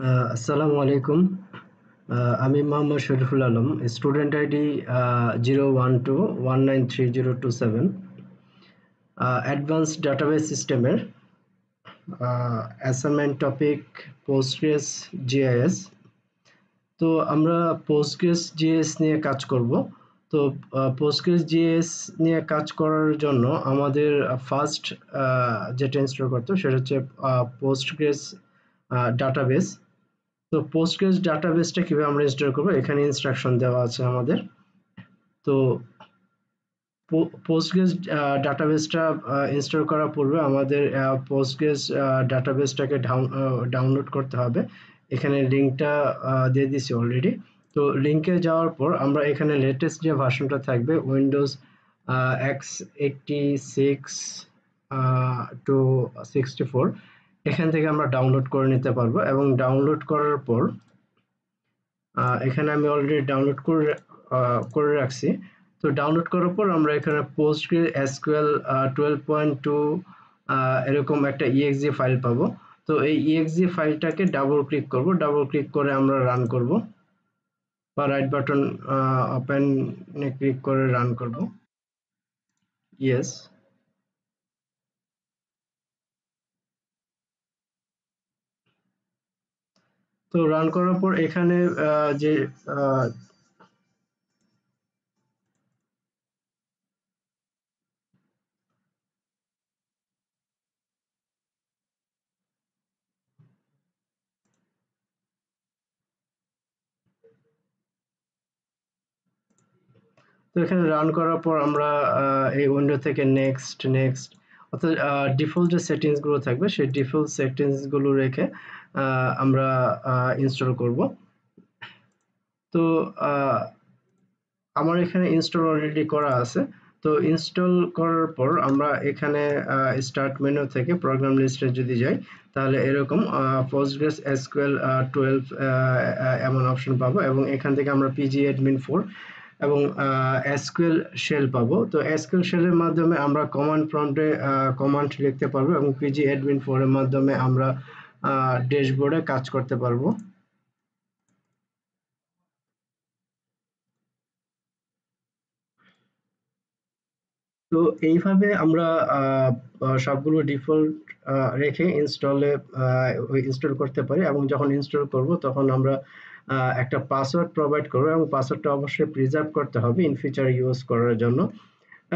আসসালামু আলাইকুম। আমি Mohammad Shariful Alam student ID zero one two one nine three zero two seven advance database সিস্টেমের assignment topic Postgres GIS তো আমরা Postgres GS নিয়ে কাজ করব। তো পোস্টগ্রেস জিএস নিয়ে কাজ করার জন্য আমাদের ফার্স্ট যেটা ইনস্টল করতে সেটা হচ্ছে পোস্টগ্রেস ডাটাবেস তো পোস্টগ্রেস ডাটাবেসটা কীভাবে আমরা ইনস্টল করব? এখানে ইনস্ট্রাকশন দেওয়া আছে আমাদের। তো পোস্টগ্রেস ডাটাবেসটা ইনস্টল করার পূর্বে আমাদের পোস্টগ্রেস ডাটাবেসটাকে ডাউনলোড করতে হবে। এখানে লিঙ্কটা দিয়ে দিছি অলরেডি তো লিঙ্কে যাওয়ার পর আমরা এখানে লেটেস্ট যে ভার্সনটা থাকবে Windows X eighty six to sixty four এখান থেকে আমরা ডাউনলোড করে নিতে পারব এবং ডাউনলোড করার পর এখানে আমি অলরেডি ডাউনলোড করে করে রাখছি। তো ডাউনলোড করার পর আমরা এখানে post SQL twelve point two এরকম একটা ইএক্সজি ফাইল পাবো। তো এই ইএক্সজি ফাইলটাকে ডাবল ক্লিক করব। ডাবল ক্লিক করে আমরা রান করব। বা রাইট বাটন ওপেনে ক্লিক করে রান করব। ইয়েস তো রান করার পর এখানে যে তো এখানে রান করার পর আমরা এই উইন্ডো থেকে নেক্সট নেক্সট অর্থাৎ ডিফল্ট যে সেটিংসগুলো থাকবে, সেই ডিফল্ট সেটিংসগুলো রেখে আমরা ইনস্টল করব। তো আমার এখানে ইনস্টল অলরেডি করা আছে। তো ইনস্টল করার পর আমরা এখানে স্টার্ট মেনু থেকে প্রোগ্রাম লিস্টে যদি যাই, তাহলে এরকম পোস্টগ্রেস এসকুয়েল টুয়েলভ এমন অপশন পাবো এবং এখান থেকে আমরা পিজি অ্যাডমিন ফোর এবং এসকিউএল শেল পাবো। তো এসকিউএল শেলের মাধ্যমে আমরা কমান্ড প্রম্পটে কমান্ড লিখতে পারব এবং পিজি অ্যাডমিন ফোরের মাধ্যমে আমরা ড্যাশবোর্ডে কাজ করতে পারব। তো এইভাবে আমরা সবগুলো ডিফল্ট রেখে ইনস্টলে ইনস্টল করতে পারি এবং যখন ইনস্টল করব তখন আমরা একটা পাসওয়ার্ড প্রোভাইড করব এবং পাসওয়ার্ডটা অবশ্যই প্রিজার্ভ করতে হবে ইন ফিউচার ইউজ করার জন্য।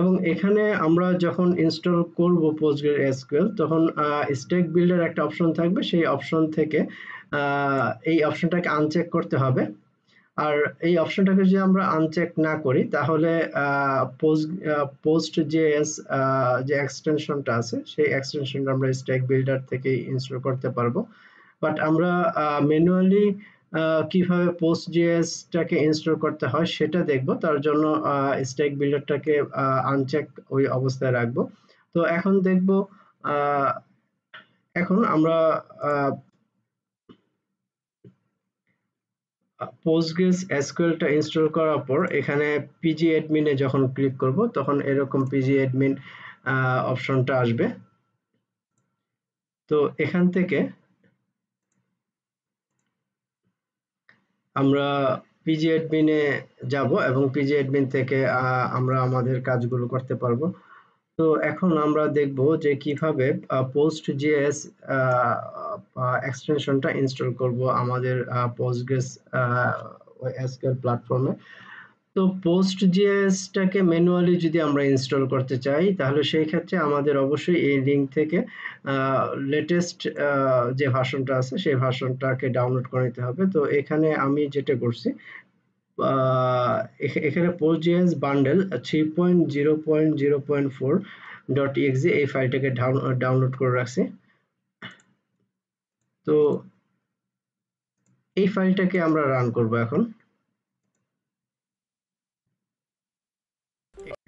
এবং এখানে আমরা যখন ইনস্টল করব পোস্টগ্রেস এসকিউএল তখন স্টেক বিল্ডার একটা অপশন থাকবে। সেই অপশন থেকে এই অপশনটাকে আনচেক করতে হবে। আর এই অপশনটাকে যদি আমরা আনচেক না করি, তাহলে পোস্ট পোস্ট জেএস যে এক্সটেনশনটা আছে, সেই এক্সটেনশনটা আমরা স্টেক বিল্ডার থেকে ইনস্টল করতে পারব। বাট আমরা ম্যানুয়ালি কীভাবে পোস্ট জিএসটাকে ইনস্টল করতে হয় সেটা দেখব। তার জন্য স্টেক বিল্ডারটাকে আনচেক ওই অবস্থায় রাখব। তো এখন দেখব এখন আমরা পোস্টগ্রেস এসকিউএলটা ইনস্টল করার পর এখানে পিজি অ্যাডমিনে যখন ক্লিক করব, তখন এরকম পিজি অ্যাডমিন অপশনটা আসবে। তো এখান থেকে আমরা পিজি অ্যাডমিনে যাব এবং পিজি অ্যাডমিন থেকে আমরা আমাদের কাজগুলো করতে পারব। তো এখন আমরা দেখব যে কীভাবে পোস্ট জিএস এক্সটেনশনটা ইনস্টল করব আমাদের পোস্টগ্রেস এসকিউএল প্ল্যাটফর্মে তো পোস্ট জিএসটাকে ম্যানুয়ালি যদি আমরা ইনস্টল করতে চাই, তাহলে সেই ক্ষেত্রে আমাদের অবশ্যই এই লিঙ্ক থেকে লেটেস্ট যে ভার্সনটা আছে, সেই ভার্সনটাকে ডাউনলোড করে নিতে হবে। তো এখানে আমি যেটা করছি এখানে post GIS bundle three point zero point zero point four dot EXE এই ফাইলটাকে ডাউনলোড করে রাখছি। তো এই ফাইলটাকে আমরা রান করব এখন।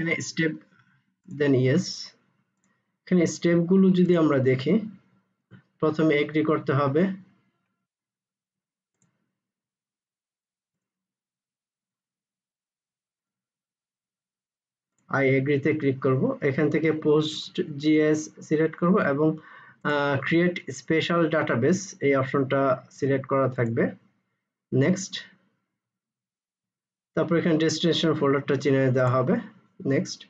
এখানে স্টেপ দেন ইয়েস এখানে স্টেপগুলো যদি আমরা দেখি, প্রথমে এগ্রি করতে হবে। আই এগ্রিতে ক্লিক করব। এখান থেকে পোস্ট জিএস সিলেক্ট করব এবং ক্রিয়েট স্পেশাল ডাটাবেস এই অপশনটা সিলেক্ট করা থাকবে। নেক্সট তারপর এখানে ডেস্টিনেশন ফোল্ডারটা চিনে দেওয়া হবে। নেক্সট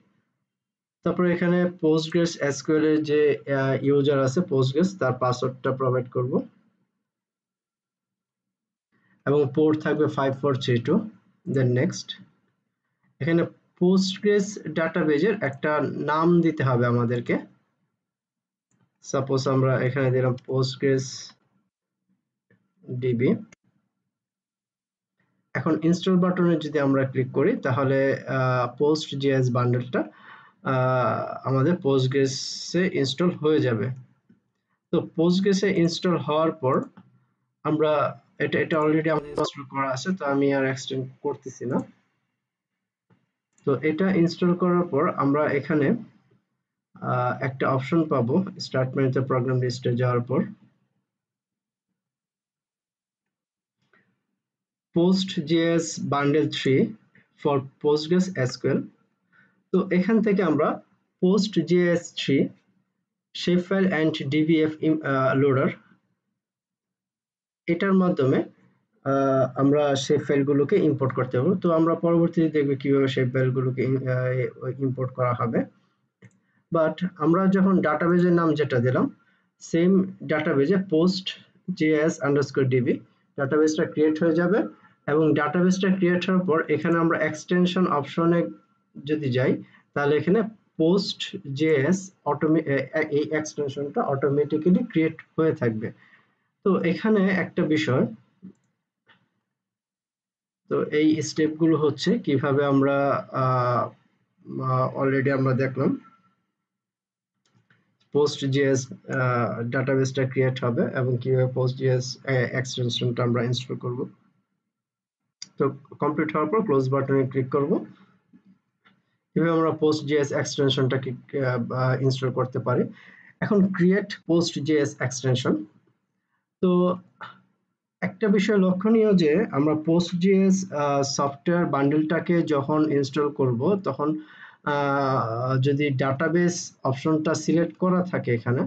তারপর এখানে পোস্টগ্রেস এসকিউএল এর যে ইউজার আছে পোস্টগ্রেস তার পাসওয়ার্ডটা প্রোভাইড করব। এবং পোর্ট থাকবে five four three two then next এখানে পোস্টগ্রেস ডাটাবেজের একটা নাম দিতে হবে আমাদেরকে। সাপোজ আমরা এখানে দিলাম পোস্টগ্রেস ডিবি এখন ইনস্টল বাটনে যদি আমরা ক্লিক করি, তাহলে পোস্ট জিএস বান্ডেলটা আমাদের পোস্টগ্রেসে ইনস্টল হয়ে যাবে। তো পোস্টগ্রেসে ইনস্টল হওয়ার পর, আমরা, এটা এটা অলরেডি আমাদের ইনস্টল করা আছে, তো আমি আর এক্সটেন্ড করতেছি না। তো এটা ইনস্টল করার পর আমরা এখানে একটা অপশন পাবো স্টার্ট মেনুতে প্রোগ্রাম লিস্টে যাওয়ার পর। PostGIS bundle 3 for Postgres SQL তো এখান থেকে আমরা PostGIS 3 shapefile and dbf loader, এটার মাধ্যমে আমরা শেপ ফাইলগুলোকে ইম্পোর্ট করতে পারব। তো আমরা পরবর্তীতে দেখব কীভাবে শেপ ফাইলগুলোকে ইম্পোর্ট করা হবে। বাট আমরা যখন ডাটাবেজের নাম যেটা দিলাম সেম ডাটাবেজে পোস্ট জিএস আন্ডারস্কোর ডিবি ডাটাবেসটা ক্রিয়েট হয়ে যাবে। এবং ডাটাবেসটা ক্রিয়েট হওয়ার পর এখানে আমরা এক্সটেনশন অপশনে যদি যাই, তাহলে এখানে পোস্ট জেএস অটোমে এই এক্সটেনশনটা অটোমেটিক্যালি ক্রিয়েট হয়ে থাকবে। তো এখানে একটা বিষয়, তো এই স্টেপগুলো হচ্ছে কীভাবে আমরা অলরেডি আমরা দেখলাম পোস্ট জিএস ডাটাবেসটা ক্রিয়েট হবে এবং কীভাবে পোস্ট জিএস এক্সটেনশনটা আমরা ইনস্টল করব। তো কমপ্লিট হওয়ার পর ক্লোজ বাটনে ক্লিক করব। এভাবে আমরা পোস্ট জিএস এক্সটেনশনটাকে ইনস্টল করতে পারি। এখন ক্রিয়েট পোস্ট জিএস এক্সটেনশন তো একটা বিষয় লক্ষণীয় যে আমরা পোস্ট জিএস সফটওয়্যার বান্ডেলটাকে যখন ইনস্টল করব, তখন যদি ডাটাবেস অপশনটা সিলেক্ট করা থাকে এখানে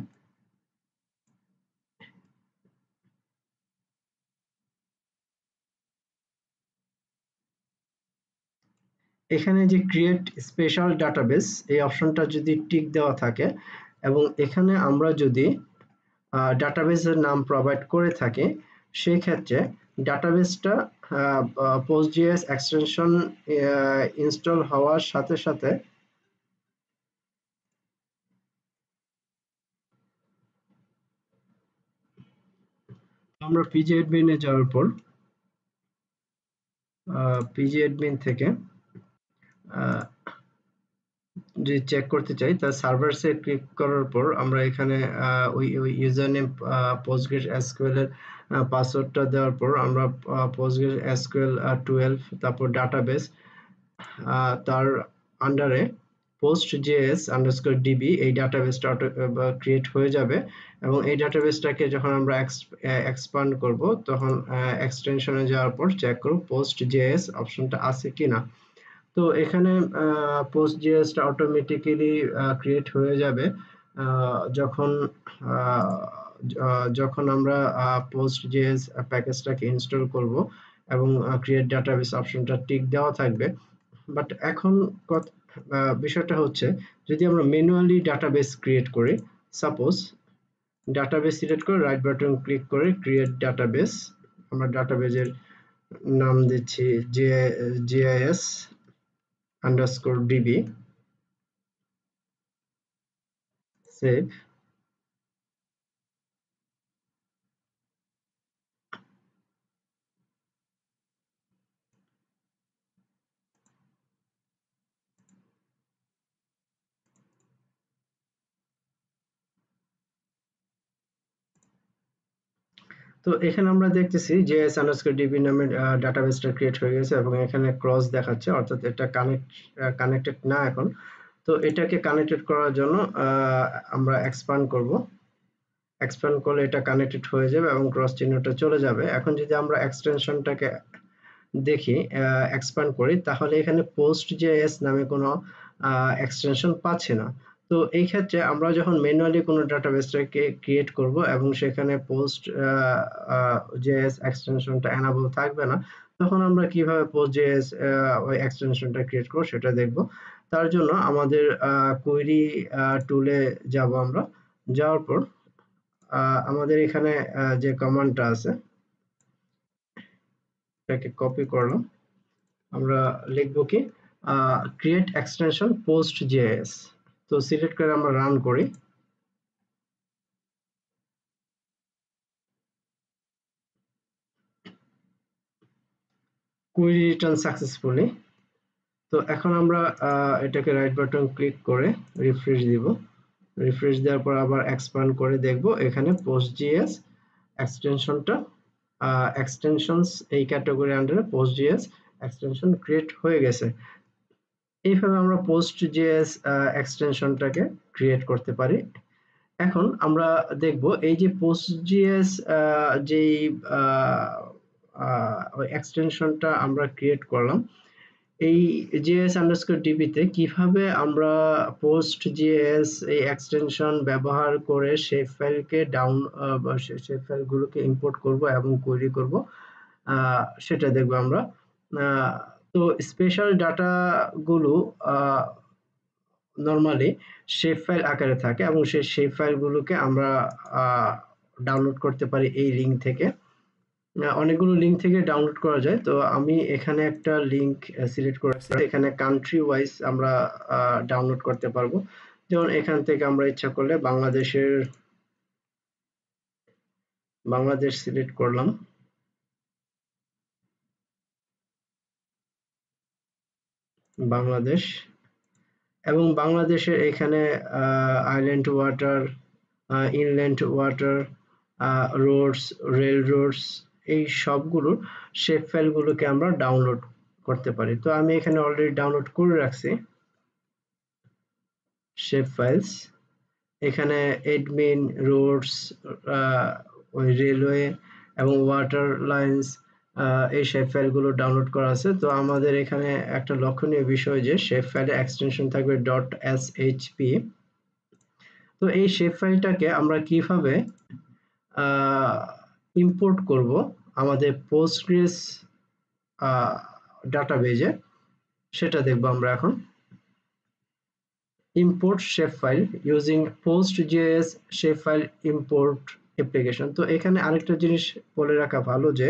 এখানে যে ক্রিয়েট স্পেশাল ডাটাবেস এই অপশনটা যদি টিক দেওয়া থাকে এবং এখানে আমরা যদি ডাটাবেসের নাম প্রোভাইড করে থাকি সেই ক্ষেত্রে ডাটাবেসটা পোস্টজিএস এক্সটেনশন ইনস্টল হওয়ার সাথে সাথে আমরা পিজি অ্যাডমিনে যাওয়ার পর পিজি অ্যাডমিন থেকে যদি চেক করতে চাই, তা সার্ভারসে ক্লিক করার পর আমরা এখানে ওই ওই ইউজার নেম পোস্টগ্রেস এসকিউএল এর পাসওয়ার্ডটা দেওয়ার পর আমরা পোস্টগ্রেস এসকিউএল টুয়েলভ তারপর ডাটাবেস তার আন্ডারে পোস্ট জেএস আন্ডারস্কোর ডিবি এই ডাটাবেসটা ক্রিয়েট হয়ে যাবে এবং এই ডাটাবেসটাকে যখন আমরা এক্সপান্ড করব, তখন এক্সটেনশনে যাওয়ার পর চেক করব পোস্ট জেএস অপশনটা আছে কিনা। তো এখানে পোস্ট জিএসটা অটোমেটিক্যালি ক্রিয়েট হয়ে যাবে। যখন যখন আমরা পোস্ট জিএস প্যাকেজটাকে ইনস্টল করব এবং ক্রিয়েট ডাটাবেস অপশনটা টিক দেওয়া থাকবে। বাট এখন বিষয়টা হচ্ছে, যদি আমরা ম্যানুয়ালি ডাটাবেস ক্রিয়েট করি সাপোজ ডাটাবেস সিলেক্ট করে রাইট বাটন ক্লিক করে ক্রিয়েট ডাটাবেস আমরা ডাটাবেজের নাম দিচ্ছি J GIS underscore db. Save তো এখানে আমরা দেখতেছি যে এস আন্ডারস্কোর ডিবি নামের ডাটাবেসটা ক্রিয়েট হয়ে গেছে এবং এখানে ক্রস দেখাচ্ছে, অর্থাৎ এটা কানেক্ট কানেক্টেড না এখন। তো এটাকে কানেক্টেড করার জন্য আমরা এক্সপান্ড করব। এক্সপান্ড করলে এটা কানেক্টেড হয়ে যাবে এবং ক্রস চিহ্নটা চলে যাবে। এখন যদি আমরা এক্সটেনশনটাকে দেখি এক্সপান্ড করি, তাহলে এখানে পোস্ট জেএস নামে কোনো এক্সটেনশন পাচ্ছি না। তো এই ক্ষেত্রে আমরা যখন ম্যানুয়ালি কোনো ডাটাবেসটাকে ক্রিয়েট করব এবং সেখানে পোস্ট জেএস এক্সটেনশনটা এনাবল থাকবে না, তখন আমরা কীভাবে পোস্ট জেএস ওই এক্সটেনশনটা ক্রিয়েট করব সেটা দেখব। তার জন্য আমাদের কোয়েরি টুলে যাব আমরা। যাওয়ার পর আমাদের এখানে যে কমান্ডটা আছে, এটাকে কপি করলাম। আমরা লিখব কি ক্রিয়েট এক্সটেনশন পোস্ট জেএস তো সিলেক্ট করে আমরা রান করি। কুইরি রিটার্ন সাকসেসফুলি তো এখন আমরা এটাকে রাইট বাটন ক্লিক করে রিফ্রেশ দিব। রিফ্রেশ দেওয়ার পর আবার এক্সপ্যান্ড করে দেখব এখানে পোস্ট জিএস এক্সটেনশনটা এক্সটেনশনস এই ক্যাটাগরি আন্ডারে পোস্ট জিএস এক্সটেনশন ক্রিয়েট হয়ে গেছে। এইভাবে আমরা পোস্ট জিএস এক্সটেনশনটাকে ক্রিয়েট করতে পারি। এখন আমরা দেখব এই যে পোস্ট জিএস যেই এক্সটেনশনটা আমরা ক্রিয়েট করলাম, এই জিএস আন্ডারস্কোর ডিবিতে কীভাবে আমরা পোস্ট জিএস এই এক্সটেনশন ব্যবহার করে শেপ ফাইলকে ডাউন শেপ ফাইলগুলোকে ইম্পোর্ট করব এবং কোয়েরি করব সেটা দেখব আমরা। তো স্পেশাল ডাটাগুলো নর্মালি শেপ ফাইল আকারে থাকে এবং সেই শেপ ফাইলগুলোকে আমরা ডাউনলোড করতে পারি এই লিঙ্ক থেকে। অনেকগুলো লিঙ্ক থেকে ডাউনলোড করা যায়। তো আমি এখানে একটা লিঙ্ক সিলেক্ট করে এখানে কান্ট্রি ওয়াইজ আমরা ডাউনলোড করতে পারব। যেমন এখান থেকে আমরা ইচ্ছা করলে বাংলাদেশের, বাংলাদেশ সিলেক্ট করলাম। বাংলাদেশ এবং বাংলাদেশের এখানে island water inland water roads rail roads এই সবগুলোর শেপ ফাইলগুলোকে আমরা ডাউনলোড করতে পারি। তো আমি এখানে অলরেডি ডাউনলোড করে রাখছি শেপ ফাইলস এখানে এডমিন রোডস ওই রেলওয়ে এবং ওয়াটার লাইন্স এই শেপ ফাইলগুলো ডাউনলোড করা আছে। তো আমাদের এখানে একটা লক্ষণীয় বিষয় যে শেপ ফাইলের এক্সটেনশন থাকবে. ডট এস তো এই শেপ ফাইলটাকে আমরা কীভাবে ইম্পোর্ট করব আমাদের পোস্টগ্রেস ডাটাবেজে সেটা দেখব আমরা এখন। Import shape file using post পোস্ট.js shape file import application তো এখানে আরেকটা জিনিস বলে রাখা ভালো যে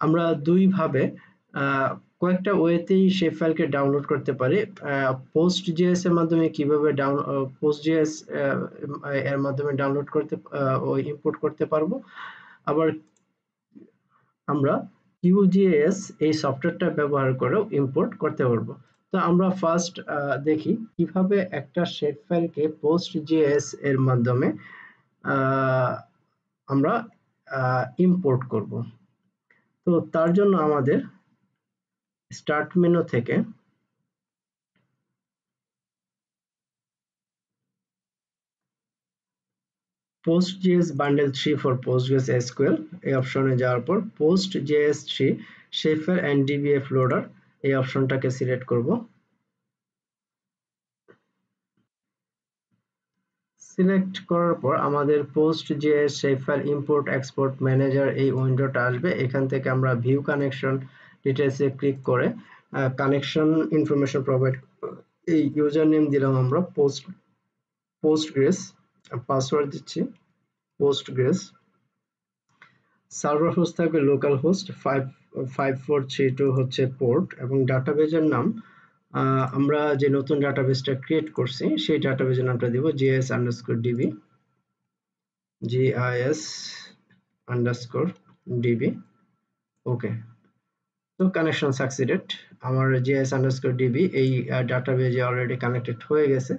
আমরা দুইভাবে কয়েকটা ওয়েতেই শেপ ফাইলকে ডাউনলোড করতে পারি। পোস্ট জিএস এর মাধ্যমে কীভাবে ডাউন পোস্ট জিএস এর মাধ্যমে ডাউনলোড করতে ওই ইম্পোর্ট করতে পারব। আবার আমরা কিউজিএস এই সফটওয়্যারটা ব্যবহার করেও ইম্পোর্ট করতে পারব। তো আমরা ফার্স্ট দেখি কীভাবে একটা শেপ ফাইলকে পোস্ট জিএস এর মাধ্যমে আমরা ইম্পোর্ট করব। তো তার জন্য আমাদের স্টার্ট মেনু থেকে PostGIS bundle 3 for PostGIS SQL এই অপশনে যাওয়ার পর PostGIS 3 Shaper and DBF loader এই অপশনটাকে সিলেক্ট করব সিলেক্ট করার পর আমাদের PostGIS Shaper import export manager এই উইন্ডোটা আসবে, এখান থেকে আমরা ভিউ কানেকশন ডিটেলসে ক্লিক করে কানেকশন ইনফরমেশন প্রোভাইড এই ইউজার নেম দিলাম আমরা পোস্ট পোস্ট গ্রেস পাসওয়ার্ড দিচ্ছি পোস্ট গ্রেস সার্ভার হোস্ট থাকবে local host five five four three two হচ্ছে পোর্ট এবং ডাটাবেজের নাম আমরা যে নতুন ডাটাবেসটা ক্রিয়েট করছি, সেই ডাটাবেজের নামটা দিব GS underscore DB GIS underscore DB okay তো কানেকশন সাকসিডেড আমার জিএস আন্ডারস্কোর ডিবি এই ডাটাবেজে অলরেডি কানেক্টেড হয়ে গেছে।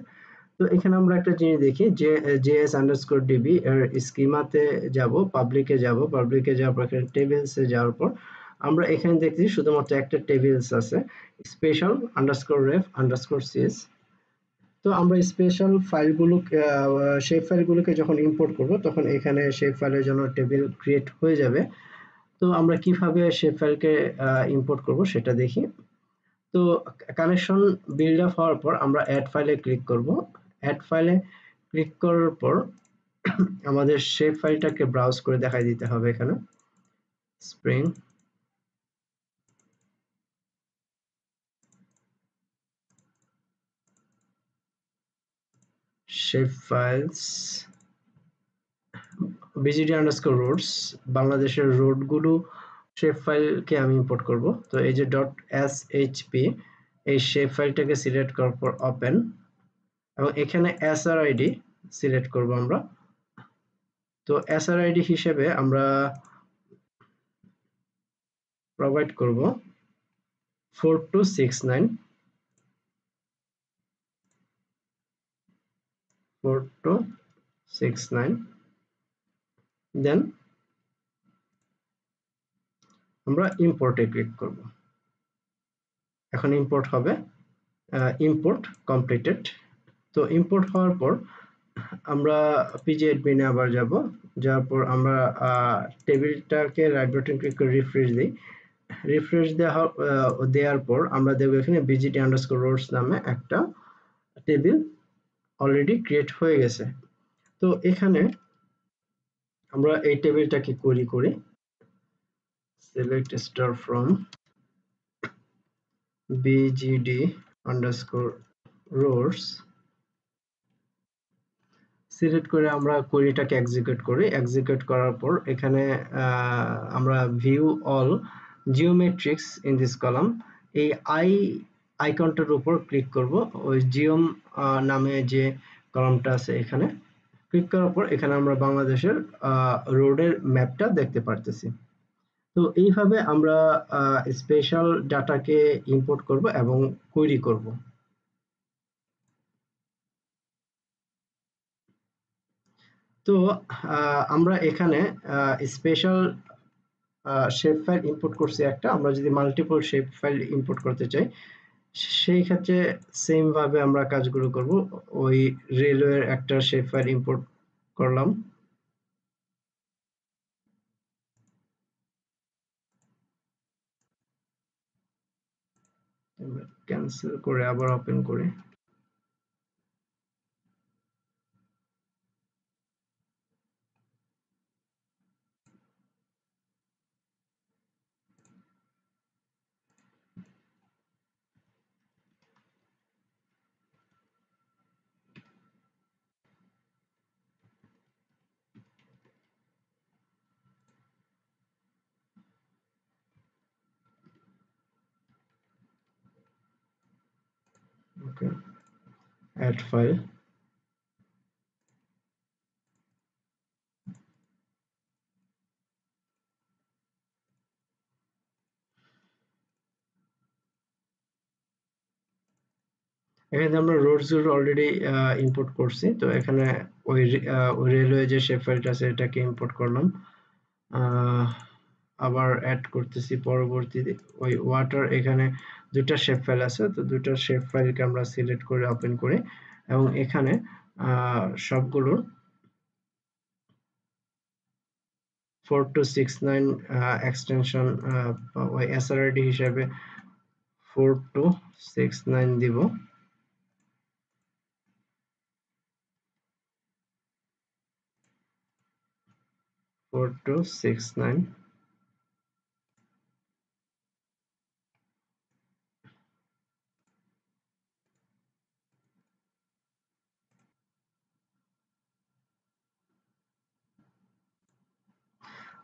তো এখানে আমরা একটা জিনিস দেখি, যে জেএস আন্ডারস্কোর ডিবি এর স্কিমাতে যাব পাবলিকে যাব পাবলিকে যাওয়ার পর, এখানে টেবিলসে যাওয়ার পর আমরা এখানে দেখছি শুধুমাত্র একটা টেবিলস আছে spatial underscore ref underscore sys তো আমরা স্পেশাল ফাইলগুলো সেই ফাইলগুলোকে যখন ইম্পোর্ট করব, তখন এখানে সেই ফাইলের জন্য টেবিল ক্রিয়েট হয়ে যাবে। তো আমরা কীভাবে সেই ফাইলকে ইম্পোর্ট করব সেটা দেখি। তো কানেকশন বিল্ড আপ হওয়ার পর আমরা অ্যাড ফাইলে ক্লিক করব। অ্যাড ফাইলে ক্লিক করার পর আমাদের শেপ ফাইলটাকে ব্রাউজ করে দেখাই দিতে হবে এখানে। Spring shape files, bgd underscore roads, বাংলাদেশের রোডগুলো শেপ ফাইলকে আমি ইম্পোর্ট করব। তো এই যে ডট এস এইচপি এই শেপ ফাইলটাকে সিলেক্ট করার পর ওপেন এবং এখানে এসআরআইডি সিলেক্ট করব আমরা। তো এসআরআইডি হিসেবে আমরা প্রোভাইড করব four two six nine four two six nine then আমরা ইম্পোর্টে ক্লিক করব। এখন ইম্পোর্ট হবে ইম্পোর্ট কমপ্লিটেড তো ইম্পোর্ট হওয়ার পর আমরা পিজি অ্যাডমিনে আবার যাব। যাওয়ার পর আমরা টেবিলটাকে রাইট বাটন ক্লিক করে রিফ্রেশ দিই। রিফ্রেশ দেওয়া দেওয়ার পর আমরা দেখব এখানে বিজিটি আন্ডারস্কোর রোডস নামে একটা টেবিল অলরেডি ক্রিয়েট হয়ে গেছে। তো এখানে আমরা এই টেবিলটাকে কোরি করি। select star from bgd underscore rows select করে আমরা কোয়েরিটাকে এক্সিকিউট করি। এক্সিকিউট করার পর এখানে আমরা view all geometries in this column এই আই আইকনটার উপর ক্লিক করব। ওই জিওম নামে যে কলামটা আছে এখানে, ক্লিক করার পর এখানে আমরা বাংলাদেশের রোডের ম্যাপটা দেখতে পারতেছি। তো এইভাবে আমরা স্পেশাল ডাটাকে ইম্পোর্ট করব এবং কোয়েরি করব। তো আমরা এখানে স্পেশাল শেপ ফাইল ইম্পোর্ট করছি একটা। আমরা যদি মাল্টিপল শেপ ফাইল ইম্পোর্ট করতে চাই সেই ক্ষেত্রে সেম ভাবে আমরা কাজগুলো করব। ওই রেলওয়ে একটা শেপ ফাইল ইম্পোর্ট করলাম ক্যান্সেল করে আবার ওপেন করে। Okay add file. এখানে আমরা রোডস অলরেডি ইম্পোর্ট করছি, তো এখানে ওই রেলওয়ে যে শেপ ফাইলটা আছে, এটাকে ইম্পোর্ট করলাম। আবার অ্যাড করতেছি পরবর্তীতে, ওই ওয়াটার এখানে দুটা শেপ ফাইল আছে, তো দুটা শেপ ফাইলকে আমরা সিলেক্ট করে ওপেন করি এবং এখানে সবগুলোর four two six nine extension SRID হিসাবে ফোর টু সিক্স নাইন দিব। ফোর টু সিক্স নাইন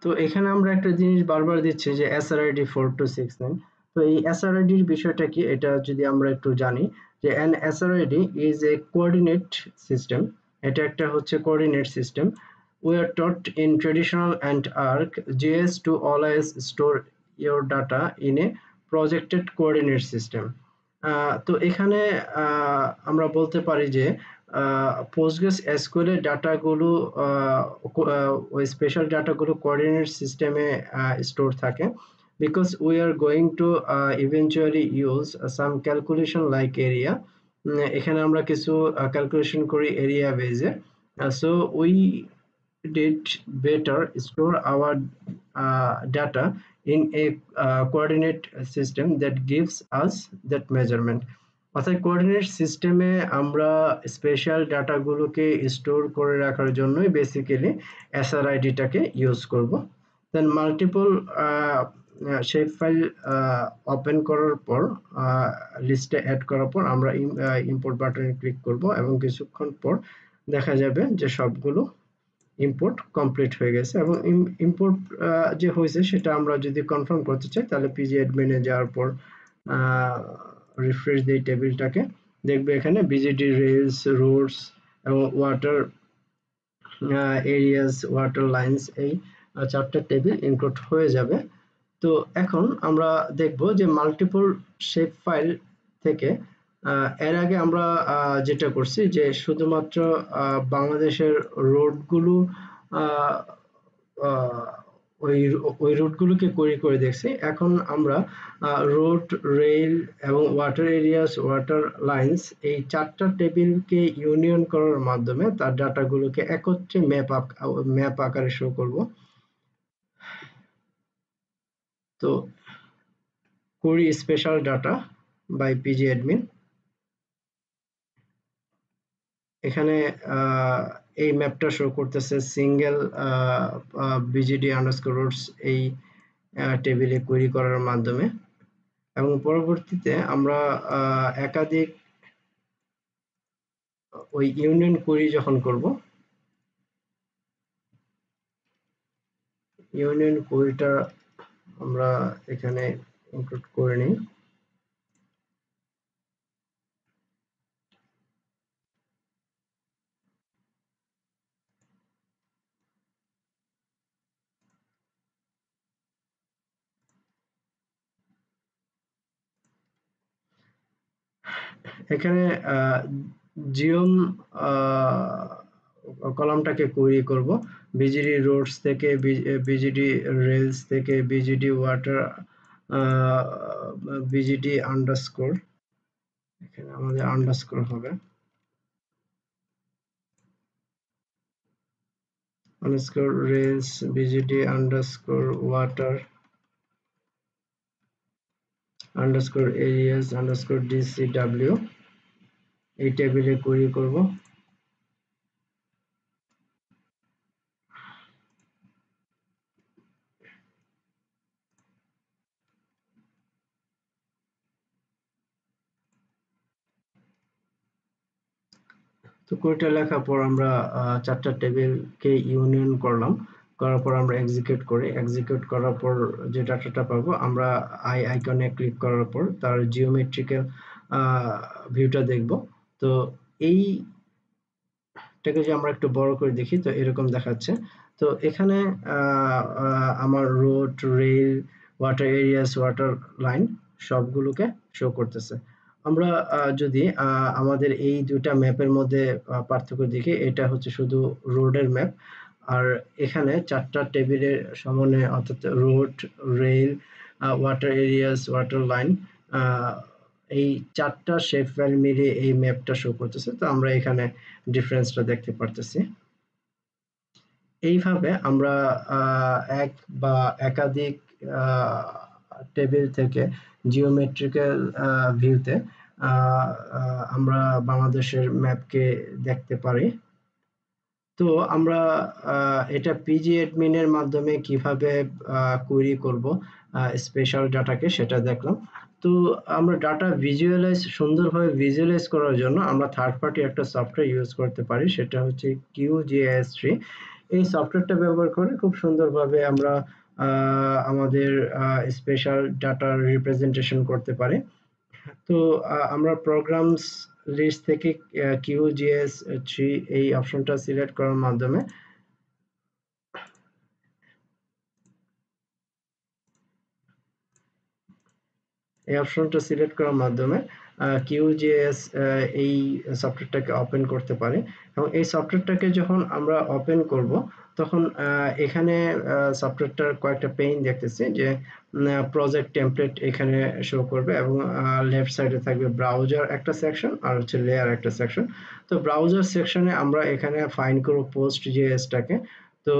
তো এখানে আমরা একটা জিনিস বারবার দিচ্ছি যে SRID four two six nine তো এই এসআরআইডির বিষয়টা কি? এটা যদি আমরা একটু জানি যে an SRID is a coordinate system এটা একটা হচ্ছে coordinate system we are taught in traditional and arc JS to always store your data in a projected coordinate system তো এখানে আমরা বলতে পারি যে পোস্টগ্রেস এসকুয়েলের ডাটাগুলো ওই স্পেশাল ডাটাগুলো কোঅর্ডিনেট সিস্টেমে স্টোর থাকে। Because we are going to eventually use some calculation like area এখানে আমরা কিছু ক্যালকুলেশন করি এরিয়া বেজে so we did better store our data in a coordinate system that gives us that measurement অর্থাৎ coordinate সিস্টেমে আমরা special ডাটাগুলোকে store করে রাখার জন্যই বেসিক্যালি এসআরআইডিটাকে ইউজ করব। Then multiple shape file open করার পর লিস্টে অ্যাড করার পর আমরা ইম্পোর্ট বাটনে ক্লিক করব এবং কিছুক্ষণ পর দেখা যাবে যে সবগুলো ইম্পোর্ট কমপ্লিট হয়ে গেছে এবং ইম্পোর্ট যে হয়েছে সেটা আমরা যদি কনফার্ম করতে চাই তাহলে পিজি অ্যাডমিনে যাওয়ার পর রিফ্রেশ দিই টেবিলটাকে দেখবে এখানে বিজিডি রেলস রোডস এবং ওয়াটার এরিয়াস ওয়াটার লাইন্স এই চারটা টেবিল ইনক্লুড হয়ে যাবে। তো এখন আমরা দেখব যে মাল্টিপল শেপ ফাইল থেকে এর আগে আমরা যেটা করছি যে শুধুমাত্র বাংলাদেশের রোডগুলো ওই ওই রুটগুলোকে কোয়েরি করে দেখছি। এখন আমরা রোড রেল এবং ওয়াটার এরিয়াস ওয়াটার লাইন্স এই চারটা টেবিলকে ইউনিয়ন করার মাধ্যমে তার ডাটাগুলোকে একত্রে ম্যাপ ম্যাপ আকারে শো করব। তো query spatial data by PG admin এখানে এই ম্যাপটা শো করতেছে সিঙ্গেল বিজিডি আন্ডারস্কোর রোডস এই টেবিলে কোয়েরি করার মাধ্যমে। এবং পরবর্তীতে আমরা একাধিক, ওই ইউনিয়ন কোয়েরি যখন করব ইউনিয়ন কোয়েরিটা আমরা এখানে ইনক্লুড করে নিই। এখানে জিওম কলামটাকে কোয়েরি করব। বিজিডি রোডস থেকে বিজিডি রেলস থেকে বিজিডি ওয়াটার বিজিডি আন্ডারস্কোর এখানে আমাদের আন্ডারস্কোর হবে। Underscore rails BGD underscore water underscore areas underscore DCW এই টেবিলে কোয়েরি করব। তো কোয়েটা লেখার পর আমরা চারটা টেবিলকে ইউনিয়ন করলাম। করার পর আমরা এক্সিকিউট করি। এক্সিকিউট করার পর যে ডাটাটা পাবো, আমরা আই আইকনে ক্লিক করার পর তার জিওমেট্রিক্যাল ভিউটা দেখব। তো এইটাকে যে আমরা একটু বড় করে দেখি, তো এরকম দেখাচ্ছে। তো এখানে আমার road, rail, water areas, water line সবগুলোকে শো করতেছে। আমরা যদি আমাদের এই দুটা ম্যাপের মধ্যে পার্থক্য দেখি, এটা হচ্ছে শুধু রোডের ম্যাপ। আর এখানে চারটা টেবিলের সমন্বয়ে অর্থাৎ road, rail water areas, water line এই চারটা শেপ ফাইল মিলিয়ে এই ম্যাপটা শো করতেছে, তো আমরা এখানে ডিফারেন্সটা দেখতে পারতেছি। এইভাবে আমরা এক বা একাধিক টেবিল থেকে জিওমেট্রিক্যাল ভিউতে আমরা বাংলাদেশের ম্যাপকে দেখতে পারি। তো আমরা এটা পিজি অ্যাডমিনের মাধ্যমে কীভাবে কোয়েরি করব স্পেশাল ডাটাকে সেটা দেখলাম। তো আমরা ডাটা ভিজুয়ালাইজ সুন্দরভাবে ভিজুয়ালাইজ করার জন্য আমরা থার্ড পার্টি একটা সফটওয়্যার ইউজ করতে পারি, সেটা হচ্ছে কিউজিএস থ্রি এই সফটওয়্যারটা ব্যবহার করে খুব সুন্দরভাবে আমরা আমাদের স্পেশাল ডাটা রিপ্রেজেন্টেশন করতে পারি। তো আমরা প্রোগ্রামস লিস্ট থেকে কিউজিএস থ্রি এই অপশনটা সিলেক্ট করার মাধ্যমে এই অপশনটা সিলেক্ট করার মাধ্যমে কিউজিএস এই সফটওয়্যারটাকে ওপেন করতে পারে। এবং এই সফটওয়্যারটাকে যখন আমরা ওপেন করব, তখন এখানে সফটওয়্যারটার কয়েকটা পেইন দেখতেছি যে প্রজেক্ট টেমপ্লেট এখানে শো করবে এবং লেফট সাইডে থাকবে ব্রাউজার একটা সেকশন আর হচ্ছে লেয়ার একটা সেকশন তো ব্রাউজার সেকশনে আমরা এখানে ফাইন করব পোস্ট জিএসটাকে তো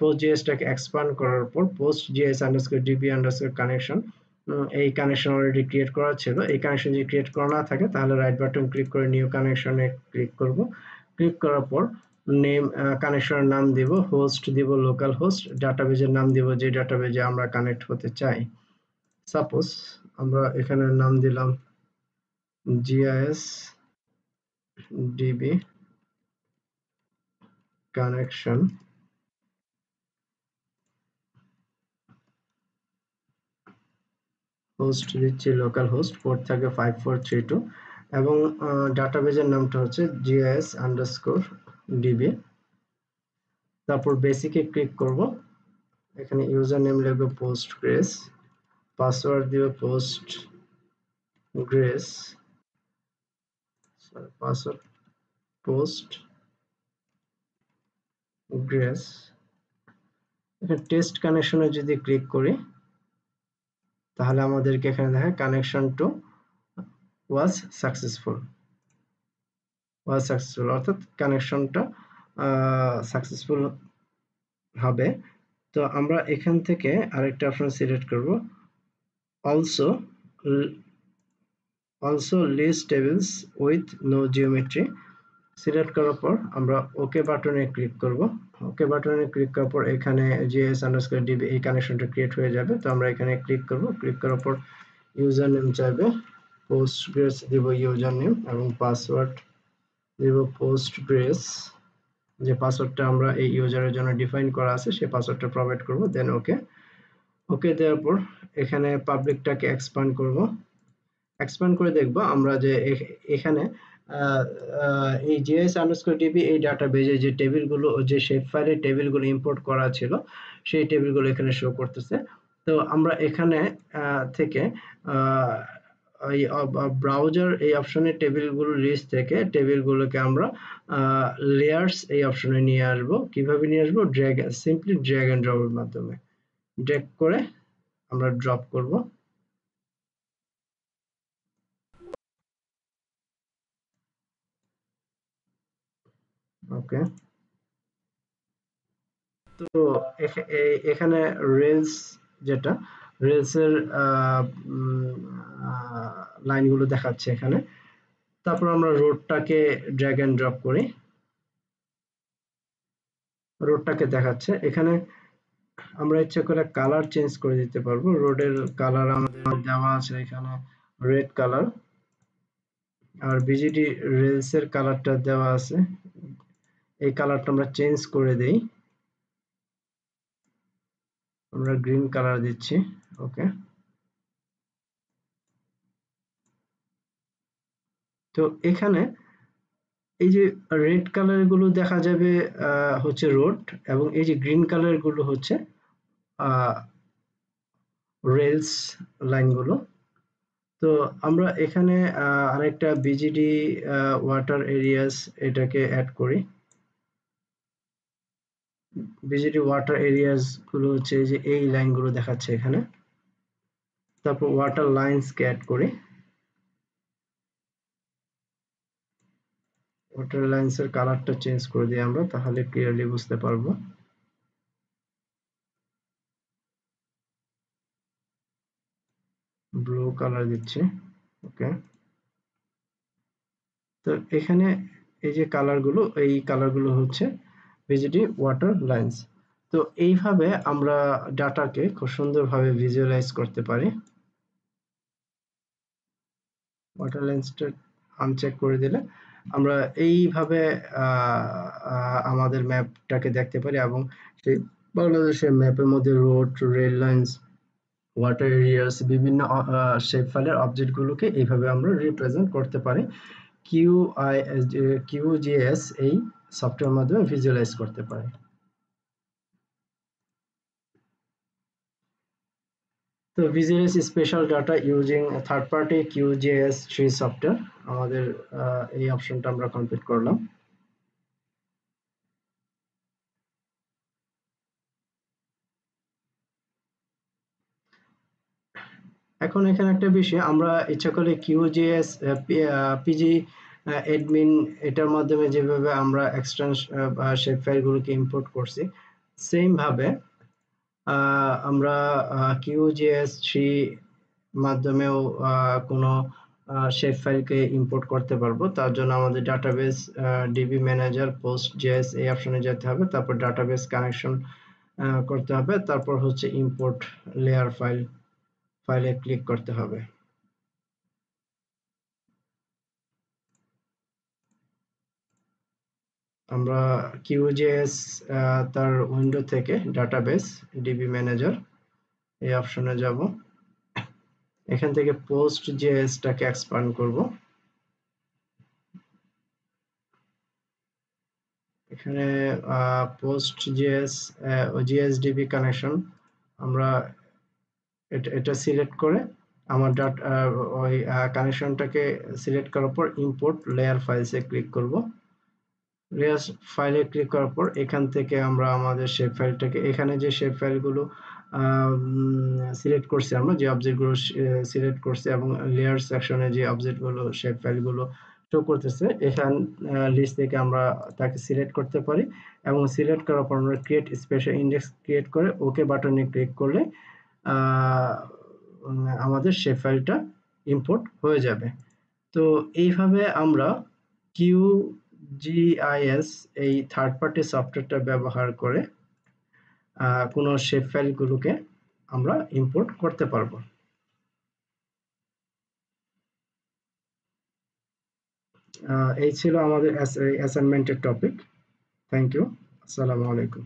পোস্ট জিএসটাকে এক্সপান্ড করার পর PostGIS underscore DB underscore connection এই কানেকশন অলরেডি ক্রিয়েট করা ছিল। এই কানেকশন যদি ক্রিয়েট করা না থাকে, তাহলে রাইট বাটন ক্লিক করে নিউ কানেকশনে ক্লিক করব। ক্লিক করার পর নেম কানেকশনের নাম দিব হোস্ট দিব লোকাল হোস্ট ডাটাবেজের নাম দিব, যে ডাটাবেজে আমরা কানেক্ট হতে চাই। সাপোজ আমরা এখানে নাম দিলাম জিআইএস ডিবি কানেকশন হোস্ট দিচ্ছি লোকাল হোস্ট পোর্ট থাকে ফাইভ ফোর থ্রি টু এবং ডাটাবেজের নামটা হচ্ছে জিএস আন্ডারস্কোর ডিবি তারপর বেসিকে ক্লিক করব। এখানে ইউজার নেম লিখব পোস্ট গ্রেস পাসওয়ার্ড দিবে Postgres password Postgres test কানেকশনে যদি ক্লিক করি তাহলে আমাদেরকে এখানে দেখে connection to was successful was successful অর্থাৎ কানেকশনটা সাকসেসফুল হবে। তো আমরা এখান থেকে আরেকটা অপশন সিলেক্ট করব। Also also list tables with no geometry select করার পর আমরা ওকে বাটনে ক্লিক করব। ওকে বাটনে ক্লিক করার পর এখানে জিএস আন্ডারস্কোর ডিবি এই কানেকশনটা ক্রিয়েট হয়ে যাবে। তো আমরা এখানে ক্লিক করব। ক্লিক করার পর ইউজার নেম চাইবে। পোস্টগ্রেস দিব ইউজার নেম এবং পাসওয়ার্ড দিব পোস্টগ্রেস যে পাসওয়ার্ডটা আমরা এই ইউজারের জন্য ডিফাইন করা আছে, সেই পাসওয়ার্ডটা প্রোভাইড করব। দেন ওকে ওকে দেওয়ার পর এখানে পাবলিকটাকে এক্সপ্যান্ড করব। এক্সপ্যান্ড করে দেখব আমরা যে এখানে এই জিএস আন্ডারস্কোর ডিবি এই ডাটাবেজে যে টেবিলগুলো যে শেপ ফাইলের টেবিলগুলো ইম্পোর্ট করা ছিল, সেই টেবিলগুলো এখানে শো করতেছে। তো আমরা এখানে থেকে এই ব্রাউজার এই অপশনের টেবিলগুলো লিস্ট থেকে টেবিলগুলোকে আমরা লেয়ার্স এই অপশনে নিয়ে আসব। কীভাবে নিয়ে আসব? ড্র্যাগ সিম্পলি ড্র্যাগ এন্ড ড্রপের মাধ্যমে। ড্র্যাগ করে আমরা ড্রপ করব। ওকে। তো এখানে রেলস যেটা রেলসের লাইনগুলো দেখাচ্ছে এখানে। তারপর আমরা রোডটাকে ড্র্যাগ এন্ড ড্রপ করি। রোডটাকে দেখাচ্ছে। এখানে আমরা ইচ্ছে করে কালার চেঞ্জ করে দিতে পারব। রোডের কালার আমাদের দেওয়া আছে এখানে রেড কালার আর বিজিডি রেলসের কালারটা দেওয়া আছে। এই কালারটা আমরা চেঞ্জ করে দেই। আমরা গ্রিন কালার দিচ্ছি, ওকে। তো এখানে এই যে রেড কালারগুলো দেখা যাবে হচ্ছে রোড এবং এই যে গ্রিন কালারগুলো হচ্ছে রেলস লাইনগুলো। তো আমরা এখানে আরেকটা বিজিডি ওয়াটার এরিয়াস এটাকে অ্যাড করি। বিজিডি ওয়াটার এরিয়াসগুলো হচ্ছে যে এই লাইনগুলো দেখাচ্ছে এখানে। তারপর ওয়াটার লাইন্সকে অ্যাড করি। ওয়াটার লাইন্সের কালারটা চেঞ্জ করে দিই আমরা, তাহলে ক্লিয়ারলি বুঝতে পারব। ব্লু কালার দিচ্ছি ওকে তো এখানে এই যে কালারগুলো এই কালারগুলো হচ্ছে ভিজিটি ওয়াটার লাইন্স। তো এইভাবে আমরা ডাটাকে খুব সুন্দরভাবে ভিজুয়ালাইজ করতে পারি। ওয়াটার লাইন্সটা আনচেক করে দিলে আমরা এইভাবে আমাদের ম্যাপটাকে দেখতে পারি এবং সেই বাংলাদেশের ম্যাপের মধ্যে road, rail lines, water areas, বিভিন্ন শেপ ফাইলের অবজেক্টগুলোকে এইভাবে আমরা রিপ্রেজেন্ট করতে পারি। কিউ আই কিউজিএস এই সফটওয়্যার মাধ্যমে ভিজুয়ালাইজ করতে পারি। তো visualize spatial data using third party QGIS three software আমাদের এই অপশনটা আমরা কমপ্লিট করলাম। এখন এখানে একটা বিষয়, আমরা ইচ্ছা করলে কিউজিএস পিজি অ্যাডমিন এটার মাধ্যমে যেভাবে আমরা এক্সটেন্স শেপ ফাইলগুলোকে ইম্পোর্ট করছি সেম ভাবে আমরা কিউজিএস থ্রি মাধ্যমেও কোনো শেপ ফাইলকে ইম্পোর্ট করতে পারব। তার জন্য আমাদের database DB manager post JS এই অপশনে যেতে হবে। তারপর ডাটাবেস কানেকশন করতে হবে। তারপর হচ্ছে ইম্পোর্ট লেয়ার ফাইল ফাইলে ক্লিক করতে হবে। আমরা কিউজেএস তার উইন্ডো থেকে ডাটাবেস ডিবি ম্যানেজার এই অপশনে যাব। এখান থেকে পোস্ট জেএসটাকে এক্সপান্ড করব। এখানে পোস্ট জিএস জিএসডিবি কানেকশন আমরা এটা সিলেক্ট করে আমার ডাটা ওই কানেকশনটাকে সিলেক্ট করার পর ইম্পোর্ট লেয়ার ফাইলসে ক্লিক করব। লেয়ার ফাইলে ক্লিক করার পর এখান থেকে আমরা আমাদের শেপ ফাইলটাকে এখানে যে শেপ ফাইলগুলো সিলেক্ট করছি আমরা, যে অবজেক্টগুলো সিলেক্ট করছি এবং লেয়ার সেকশনে যে অবজেক্টগুলো শেপ ফাইলগুলো শো করতেছে, এখান লিস্ট থেকে আমরা তাকে সিলেক্ট করতে পারি এবং সিলেক্ট করার পর আমরা ক্রিয়েট স্পেশাল ইন্ডেক্স ক্রিয়েট করে ওকে বাটনে ক্লিক করলে আমাদের শেপ ফাইলটা ইম্পোর্ট হয়ে যাবে। তো এইভাবে আমরা কিউ জিআইএস এই থার্ড পার্টি সফটওয়্যারটা ব্যবহার করে কোনো শেপ ফাইলগুলোকে আমরা ইম্পোর্ট করতে পারব। এই ছিল আমাদের অ্যাসাইনমেন্টের টপিক থ্যাংক ইউ আসসালামু আলাইকুম